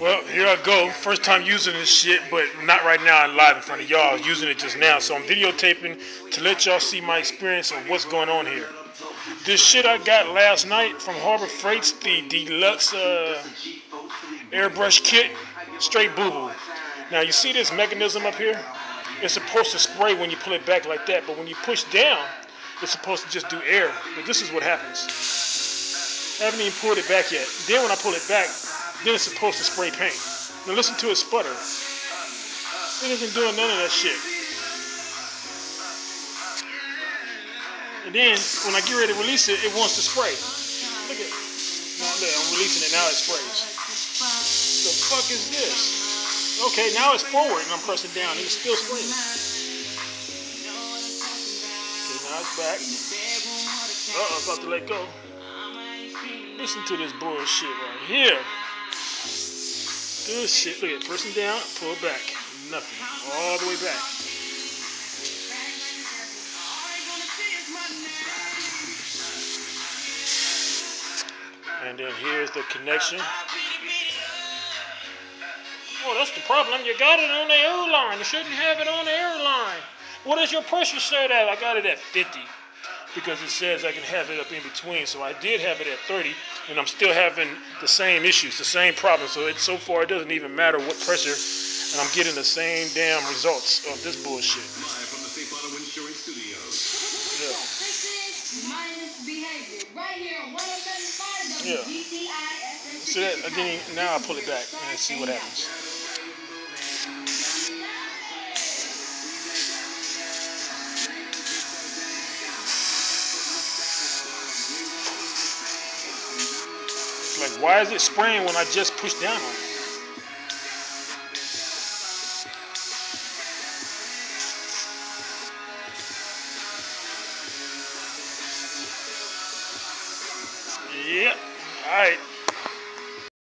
Well, here I go. First time using this shit, but not right now I'm live in front of y'all. Using it just now. So I'm videotaping to let y'all see my experience of what's going on here. This shit I got last night from Harbor Freights, the deluxe uh, airbrush kit, straight boo boo. Now you see this mechanism up here? It's supposed to spray when you pull it back like that, but when you push down, it's supposed to just do air. But this is what happens. I haven't even pulled it back yet. Then when I pull it back, then it's supposed to spray paint. Now listen to it sputter. It isn't doing none of that shit. And then when I get ready to release it, it wants to spray. Look at no, look, I'm releasing it now. It sprays. The fuck is this? Okay, now it's forward and I'm pressing down and it's still spraying. Okay, now it's back. Uh oh, about to let go. Listen to this bullshit right here. Good shit. Look at it. Pressing down, pull back. Nothing. All the way back. And then here's the connection. Oh, that's the problem. You got it on the airline. You shouldn't have it on the airline. What is your pressure set at? I got it at 50 because it says I can have it up in between. So I did have it at 30, and I'm still having the same issues, the same problem. So it, so far, it doesn't even matter what pressure, and I'm getting the same damn results of this bullshit. Live from the St. Bonaventure Studios. Yeah. Yeah. See that? Again, now I pull it back and see what happens. Like, why is it spraying when I just push down on it? Yep. All right.